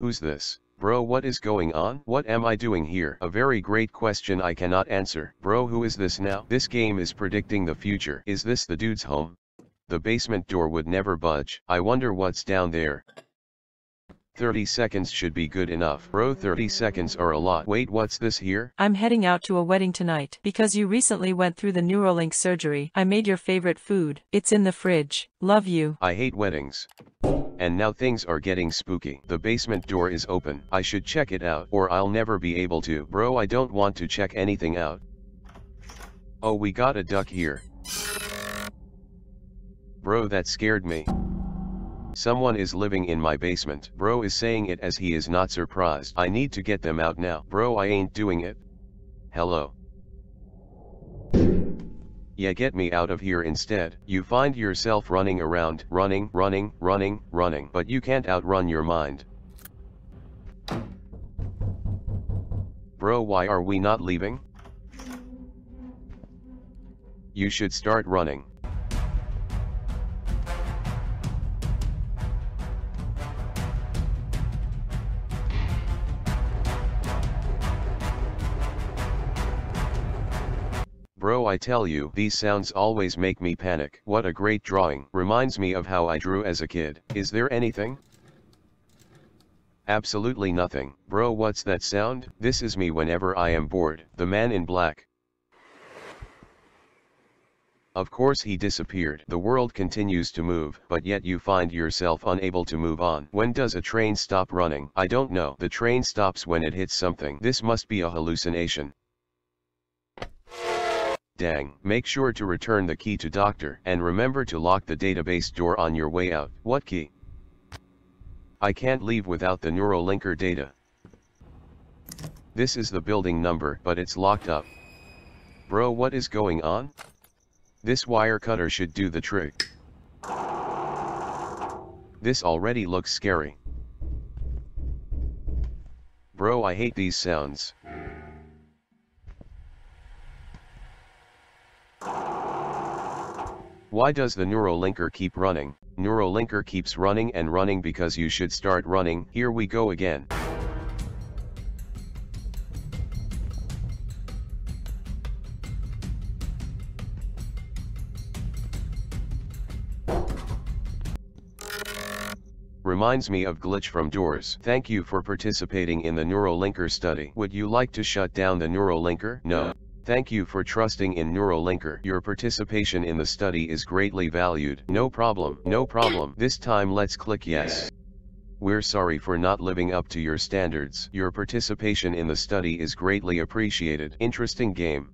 Who's this? Bro what is going on? What am I doing here? A very great question I cannot answer. Bro who is this now? This game is predicting the future. Is this the dude's home? The basement door would never budge. I wonder what's down there. 30 seconds should be good enough. Bro 30 seconds are a lot. Wait what's this here? I'm heading out to a wedding tonight. Because you recently went through the Neuralink surgery, I made your favorite food. It's in the fridge. Love you. I hate weddings. And now things are getting spooky. The basement door is open. I should check it out or I'll never be able to. Bro I don't want to check anything out. Oh we got a duck here. Bro that scared me. Someone is living in my basement. Bro is saying it as he is not surprised. I need to get them out now. Bro I ain't doing it. Hello. Yeah get me out of here instead. You find yourself running around, running, running, running, running. But you can't outrun your mind. Bro why are we not leaving? You should start running. Bro I tell you, these sounds always make me panic. What a great drawing. Reminds me of how I drew as a kid. Is there anything? Absolutely nothing. Bro what's that sound? This is me whenever I am bored. The man in black. Of course he disappeared. The world continues to move, but yet you find yourself unable to move on. When does a train stop running? I don't know. The train stops when it hits something. This must be a hallucination. Dang. Make sure to return the key to doctor and remember to lock the database door on your way out. What key? I can't leave without the Neuralinker data. This is the building number but it's locked up. Bro what is going on? This wire cutter should do the trick. This already looks scary. Bro I hate these sounds. Why does the Neuralinker keep running? Neuralinker keeps running and running because you should start running. Here we go again. Reminds me of glitch from doors. Thank you for participating in the Neuralinker study. Would you like to shut down the Neuralinker? No. Thank you for trusting in Neuralinker. Your participation in the study is greatly valued. No problem, no problem. This time let's click yes. We're sorry for not living up to your standards. Your participation in the study is greatly appreciated. Interesting game.